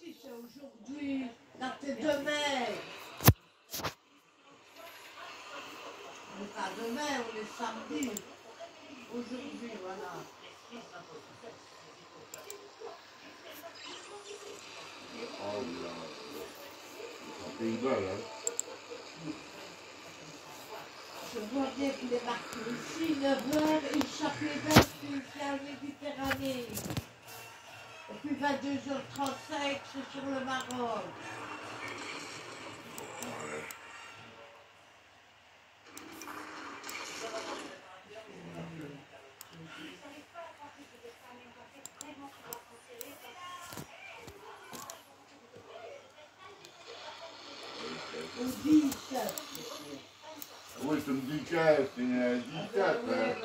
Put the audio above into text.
Si c'est aujourd'hui, date demain. On n'est pas demain, on est samedi. Aujourd'hui, voilà. Je vois bien qu'il est marqué ici, 9h, échappé d'Afrique, Méditerranée. Et puis 22h35, c'est sur le Maroc. Ой, там дикая ты, не дикая.